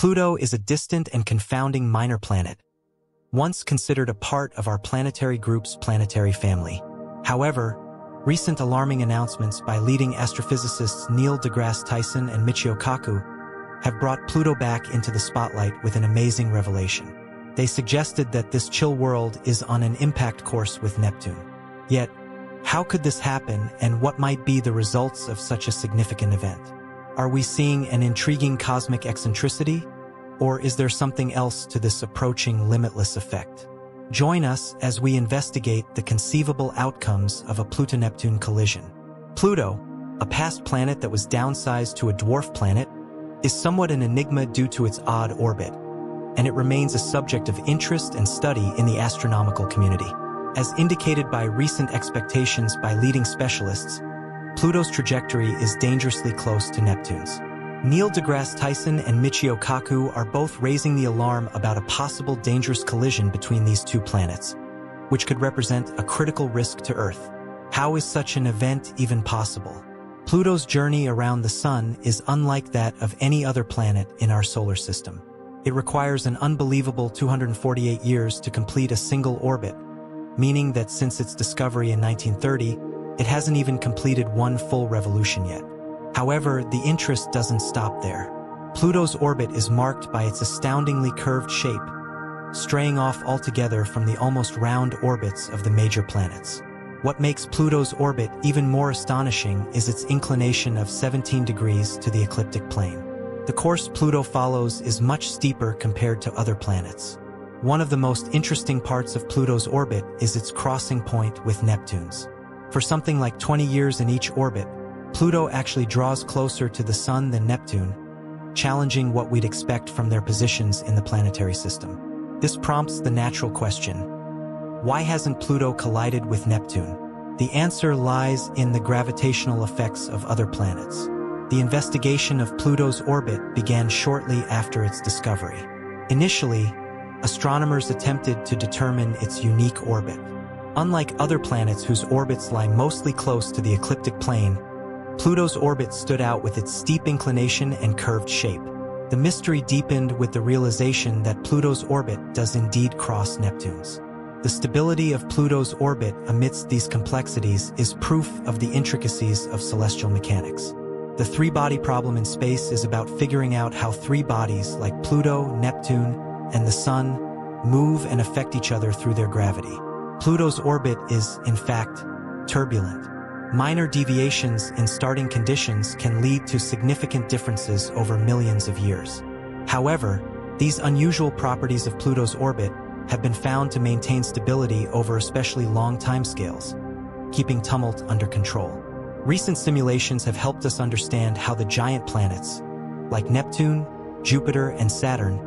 Pluto is a distant and confounding minor planet, once considered a part of our planetary group's planetary family. However, recent alarming announcements by leading astrophysicists Neil deGrasse Tyson and Michio Kaku have brought Pluto back into the spotlight with an amazing revelation. They suggested that this chill world is on an impact course with Neptune. Yet, how could this happen and what might be the results of such a significant event? Are we seeing an intriguing cosmic eccentricity? Or is there something else to this approaching limitless effect? Join us as we investigate the conceivable outcomes of a Pluto-Neptune collision. Pluto, a past planet that was downsized to a dwarf planet, is somewhat an enigma due to its odd orbit, and it remains a subject of interest and study in the astronomical community. As indicated by recent expectations by leading specialists, Pluto's trajectory is dangerously close to Neptune's. Neil deGrasse Tyson and Michio Kaku are both raising the alarm about a possible dangerous collision between these two planets, which could represent a critical risk to Earth. How is such an event even possible? Pluto's journey around the Sun is unlike that of any other planet in our solar system. It requires an unbelievable 248 years to complete a single orbit, meaning that since its discovery in 1930, it hasn't even completed one full revolution yet. However, the interest doesn't stop there. Pluto's orbit is marked by its astoundingly curved shape, straying off altogether from the almost round orbits of the major planets. What makes Pluto's orbit even more astonishing is its inclination of 17 degrees to the ecliptic plane. The course Pluto follows is much steeper compared to other planets. One of the most interesting parts of Pluto's orbit is its crossing point with Neptune's. For something like 20 years in each orbit, Pluto actually draws closer to the Sun than Neptune, challenging what we'd expect from their positions in the planetary system. This prompts the natural question, why hasn't Pluto collided with Neptune? The answer lies in the gravitational effects of other planets. The investigation of Pluto's orbit began shortly after its discovery. Initially, astronomers attempted to determine its unique orbit. Unlike other planets whose orbits lie mostly close to the ecliptic plane, Pluto's orbit stood out with its steep inclination and curved shape. The mystery deepened with the realization that Pluto's orbit does indeed cross Neptune's. The stability of Pluto's orbit amidst these complexities is proof of the intricacies of celestial mechanics. The three-body problem in space is about figuring out how three bodies like Pluto, Neptune, and the Sun move and affect each other through their gravity. Pluto's orbit is, in fact, turbulent. Minor deviations in starting conditions can lead to significant differences over millions of years. However, these unusual properties of Pluto's orbit have been found to maintain stability over especially long timescales, keeping tumult under control. Recent simulations have helped us understand how the giant planets, like Neptune, Jupiter, and Saturn,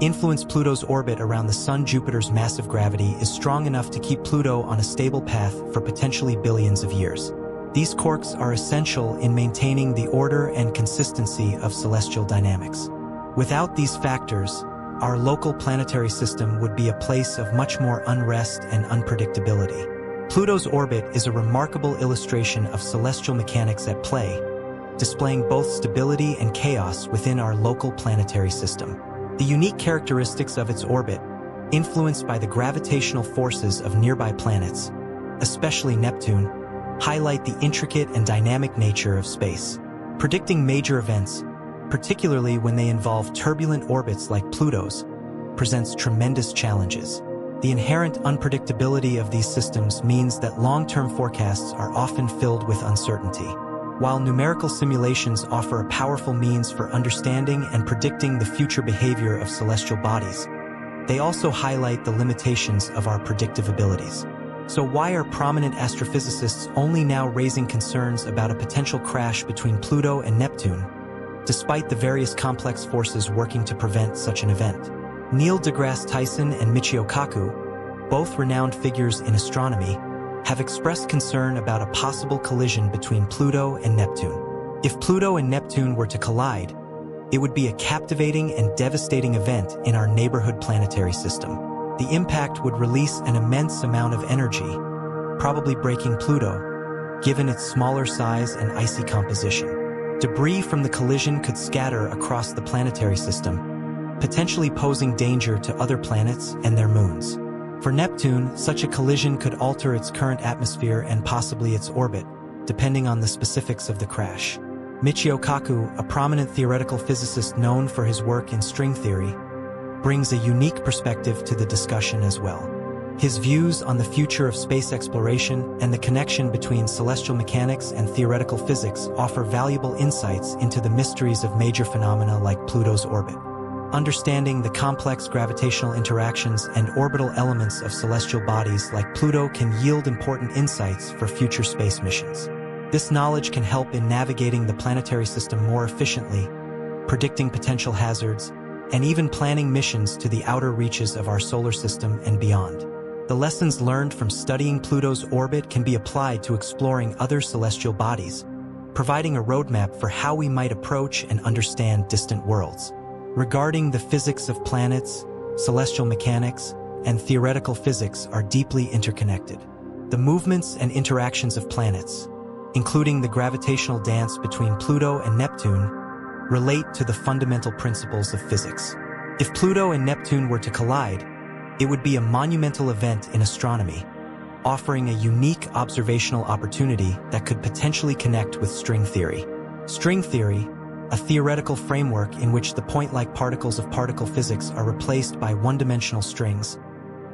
influence Pluto's orbit around the Sun Jupiter's massive gravity is strong enough to keep Pluto on a stable path for potentially billions of years. These quarks are essential in maintaining the order and consistency of celestial dynamics. Without these factors, our local planetary system would be a place of much more unrest and unpredictability. Pluto's orbit is a remarkable illustration of celestial mechanics at play, displaying both stability and chaos within our local planetary system. The unique characteristics of its orbit, influenced by the gravitational forces of nearby planets, especially Neptune, highlight the intricate and dynamic nature of space. Predicting major events, particularly when they involve turbulent orbits like Pluto's, presents tremendous challenges. The inherent unpredictability of these systems means that long-term forecasts are often filled with uncertainty. While numerical simulations offer a powerful means for understanding and predicting the future behavior of celestial bodies, they also highlight the limitations of our predictive abilities. So why are prominent astrophysicists only now raising concerns about a potential crash between Pluto and Neptune despite the various complex forces working to prevent such an event. Neil deGrasse Tyson and Michio Kaku, both renowned figures in astronomy, have expressed concern about a possible collision between Pluto and Neptune. If Pluto and Neptune were to collide, it would be a captivating and devastating event in our neighborhood planetary system. The impact would release an immense amount of energy, probably breaking Pluto, given its smaller size and icy composition. Debris from the collision could scatter across the planetary system, potentially posing danger to other planets and their moons. For Neptune, such a collision could alter its current atmosphere and possibly its orbit, depending on the specifics of the crash. Michio Kaku, a prominent theoretical physicist known for his work in string theory, brings a unique perspective to the discussion as well. His views on the future of space exploration and the connection between celestial mechanics and theoretical physics offer valuable insights into the mysteries of major phenomena like Pluto's orbit. Understanding the complex gravitational interactions and orbital elements of celestial bodies like Pluto can yield important insights for future space missions. This knowledge can help in navigating the planetary system more efficiently, predicting potential hazards, and even planning missions to the outer reaches of our solar system and beyond. The lessons learned from studying Pluto's orbit can be applied to exploring other celestial bodies, providing a roadmap for how we might approach and understand distant worlds. Regarding the physics of planets, celestial mechanics, and theoretical physics are deeply interconnected. The movements and interactions of planets, including the gravitational dance between Pluto and Neptune, relate to the fundamental principles of physics. If Pluto and Neptune were to collide, it would be a monumental event in astronomy, offering a unique observational opportunity that could potentially connect with string theory. String theory, a theoretical framework in which the point-like particles of particle physics are replaced by one-dimensional strings,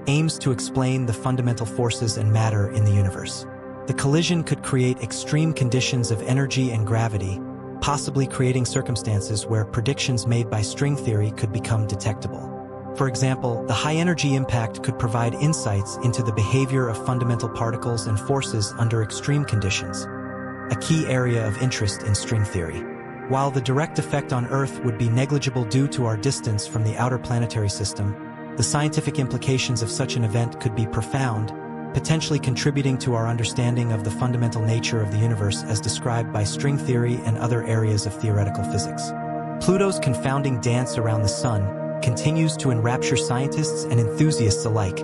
aims to explain the fundamental forces and matter in the universe. The collision could create extreme conditions of energy and gravity, possibly creating circumstances where predictions made by string theory could become detectable. For example, the high-energy impact could provide insights into the behavior of fundamental particles and forces under extreme conditions, a key area of interest in string theory. While the direct effect on Earth would be negligible due to our distance from the outer planetary system, the scientific implications of such an event could be profound, potentially contributing to our understanding of the fundamental nature of the universe as described by string theory and other areas of theoretical physics. Pluto's confounding dance around the Sun continues to enrapture scientists and enthusiasts alike,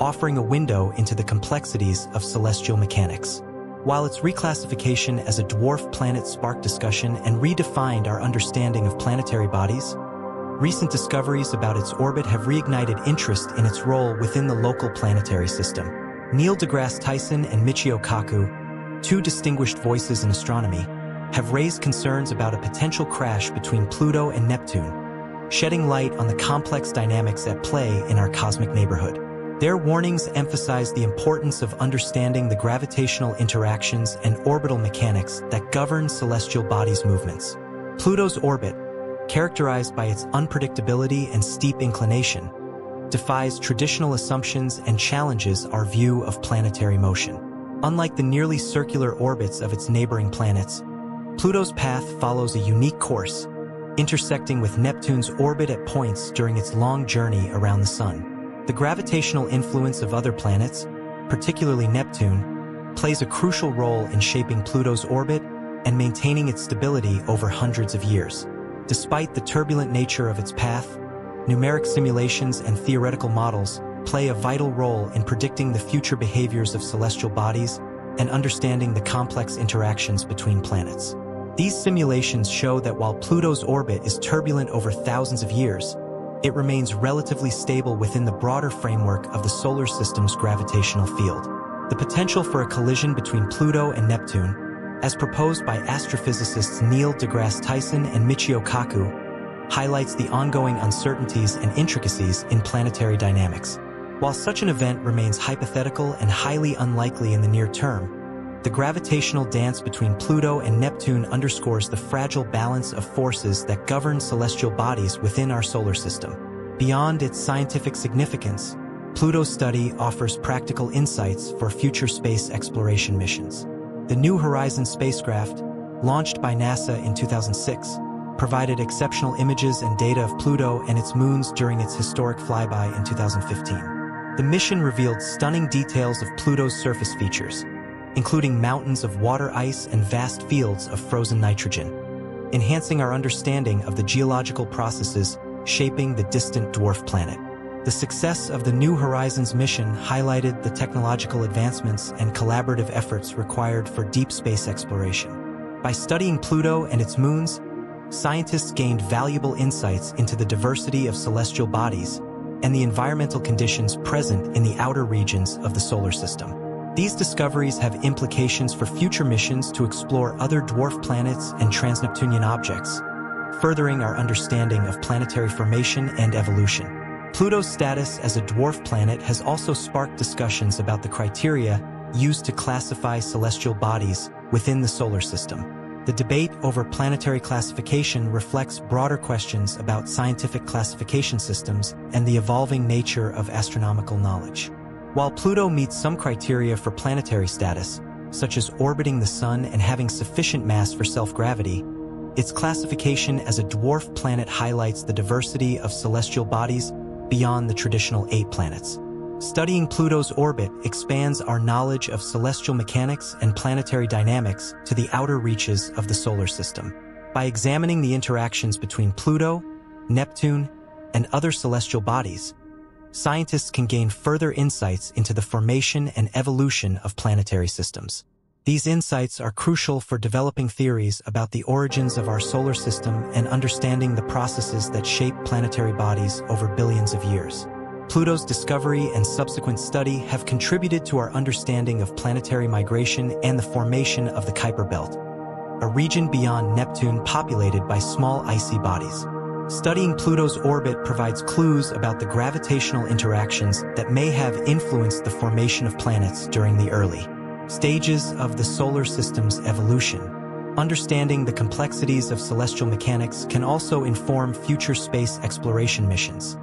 offering a window into the complexities of celestial mechanics. While its reclassification as a dwarf planet sparked discussion and redefined our understanding of planetary bodies, recent discoveries about its orbit have reignited interest in its role within the local planetary system. Neil deGrasse Tyson and Michio Kaku, two distinguished voices in astronomy, have raised concerns about a potential crash between Pluto and Neptune, shedding light on the complex dynamics at play in our cosmic neighborhood. Their warnings emphasize the importance of understanding the gravitational interactions and orbital mechanics that govern celestial bodies' movements. Pluto's orbit, characterized by its unpredictability and steep inclination, defies traditional assumptions and challenges our view of planetary motion. Unlike the nearly circular orbits of its neighboring planets, Pluto's path follows a unique course, intersecting with Neptune's orbit at points during its long journey around the Sun. The gravitational influence of other planets, particularly Neptune, plays a crucial role in shaping Pluto's orbit and maintaining its stability over hundreds of years. Despite the turbulent nature of its path, numeric simulations and theoretical models play a vital role in predicting the future behaviors of celestial bodies and understanding the complex interactions between planets. These simulations show that while Pluto's orbit is turbulent over thousands of years, it remains relatively stable within the broader framework of the solar system's gravitational field. The potential for a collision between Pluto and Neptune, as proposed by astrophysicists Neil deGrasse Tyson and Michio Kaku, highlights the ongoing uncertainties and intricacies in planetary dynamics. While such an event remains hypothetical and highly unlikely in the near term, the gravitational dance between Pluto and Neptune underscores the fragile balance of forces that govern celestial bodies within our solar system. Beyond its scientific significance, Pluto's study offers practical insights for future space exploration missions. The New Horizons spacecraft, launched by NASA in 2006, provided exceptional images and data of Pluto and its moons during its historic flyby in 2015. The mission revealed stunning details of Pluto's surface features, including mountains of water ice and vast fields of frozen nitrogen, enhancing our understanding of the geological processes shaping the distant dwarf planet. The success of the New Horizons mission highlighted the technological advancements and collaborative efforts required for deep space exploration. By studying Pluto and its moons, scientists gained valuable insights into the diversity of celestial bodies and the environmental conditions present in the outer regions of the solar system. These discoveries have implications for future missions to explore other dwarf planets and transneptunian objects, furthering our understanding of planetary formation and evolution. Pluto's status as a dwarf planet has also sparked discussions about the criteria used to classify celestial bodies within the solar system. The debate over planetary classification reflects broader questions about scientific classification systems and the evolving nature of astronomical knowledge. While Pluto meets some criteria for planetary status, such as orbiting the Sun and having sufficient mass for self-gravity, its classification as a dwarf planet highlights the diversity of celestial bodies beyond the traditional eight planets. Studying Pluto's orbit expands our knowledge of celestial mechanics and planetary dynamics to the outer reaches of the solar system. By examining the interactions between Pluto, Neptune, and other celestial bodies, scientists can gain further insights into the formation and evolution of planetary systems. These insights are crucial for developing theories about the origins of our solar system and understanding the processes that shape planetary bodies over billions of years. Pluto's discovery and subsequent study have contributed to our understanding of planetary migration and the formation of the Kuiper Belt, a region beyond Neptune populated by small icy bodies. Studying Pluto's orbit provides clues about the gravitational interactions that may have influenced the formation of planets during the early stages of the solar system's evolution. Understanding the complexities of celestial mechanics can also inform future space exploration missions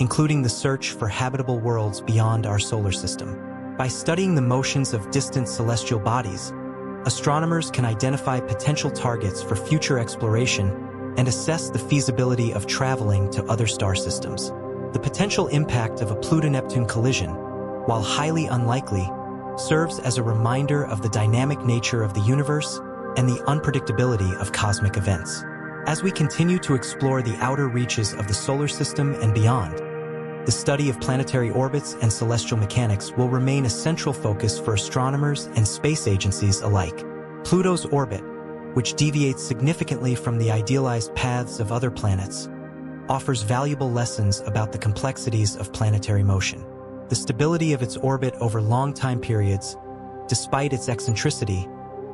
including the search for habitable worlds beyond our solar system. By studying the motions of distant celestial bodies, astronomers can identify potential targets for future exploration and assess the feasibility of traveling to other star systems. The potential impact of a Pluto-Neptune collision, while highly unlikely, serves as a reminder of the dynamic nature of the universe and the unpredictability of cosmic events. As we continue to explore the outer reaches of the solar system and beyond, the study of planetary orbits and celestial mechanics will remain a central focus for astronomers and space agencies alike. Pluto's orbit, which deviates significantly from the idealized paths of other planets, offers valuable lessons about the complexities of planetary motion. The stability of its orbit over long time periods, despite its eccentricity,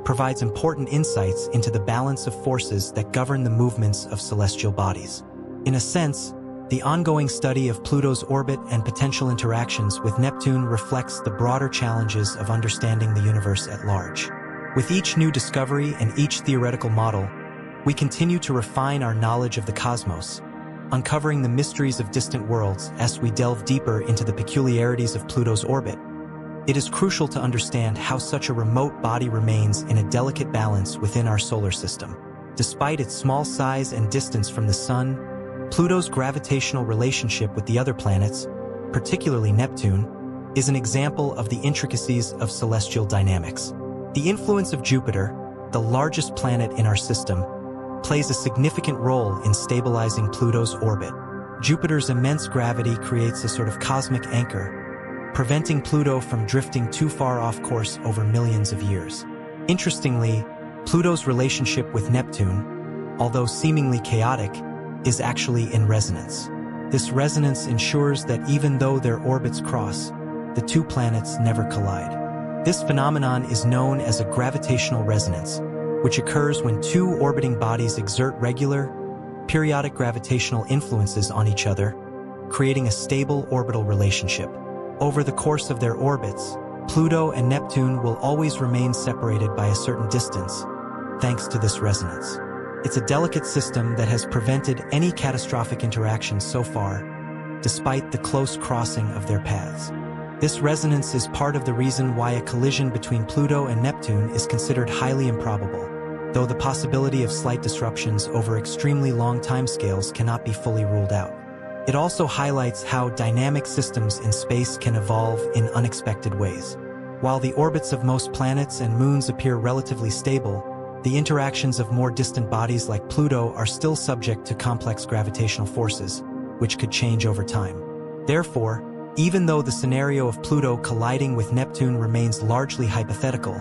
provides important insights into the balance of forces that govern the movements of celestial bodies. In a sense, the ongoing study of Pluto's orbit and potential interactions with Neptune reflects the broader challenges of understanding the universe at large. With each new discovery and each theoretical model, we continue to refine our knowledge of the cosmos, uncovering the mysteries of distant worlds as we delve deeper into the peculiarities of Pluto's orbit. It is crucial to understand how such a remote body remains in a delicate balance within our solar system. Despite its small size and distance from the Sun, Pluto's gravitational relationship with the other planets, particularly Neptune, is an example of the intricacies of celestial dynamics. The influence of Jupiter, the largest planet in our system, plays a significant role in stabilizing Pluto's orbit. Jupiter's immense gravity creates a sort of cosmic anchor, preventing Pluto from drifting too far off course over millions of years. Interestingly, Pluto's relationship with Neptune, although seemingly chaotic, is actually in resonance. This resonance ensures that even though their orbits cross, the two planets never collide. This phenomenon is known as a gravitational resonance, which occurs when two orbiting bodies exert regular, periodic gravitational influences on each other, creating a stable orbital relationship. Over the course of their orbits, Pluto and Neptune will always remain separated by a certain distance, thanks to this resonance. It's a delicate system that has prevented any catastrophic interactions so far, despite the close crossing of their paths. This resonance is part of the reason why a collision between Pluto and Neptune is considered highly improbable, though the possibility of slight disruptions over extremely long timescales cannot be fully ruled out. It also highlights how dynamic systems in space can evolve in unexpected ways. While the orbits of most planets and moons appear relatively stable, the interactions of more distant bodies like Pluto are still subject to complex gravitational forces, which could change over time. Therefore, even though the scenario of Pluto colliding with Neptune remains largely hypothetical,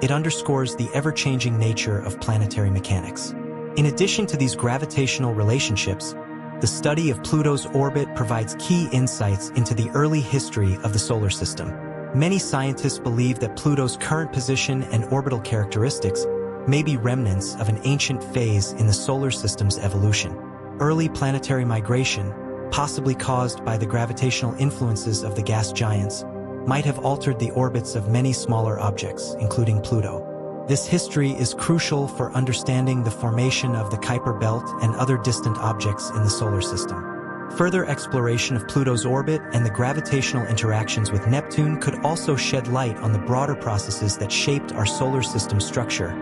it underscores the ever-changing nature of planetary mechanics. In addition to these gravitational relationships, the study of Pluto's orbit provides key insights into the early history of the solar system. Many scientists believe that Pluto's current position and orbital characteristics may be remnants of an ancient phase in the solar system's evolution. Early planetary migration, possibly caused by the gravitational influences of the gas giants, might have altered the orbits of many smaller objects, including Pluto. This history is crucial for understanding the formation of the Kuiper Belt and other distant objects in the solar system. Further exploration of Pluto's orbit and the gravitational interactions with Neptune could also shed light on the broader processes that shaped our solar system structure,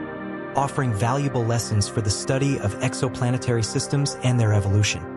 offering valuable lessons for the study of exoplanetary systems and their evolution.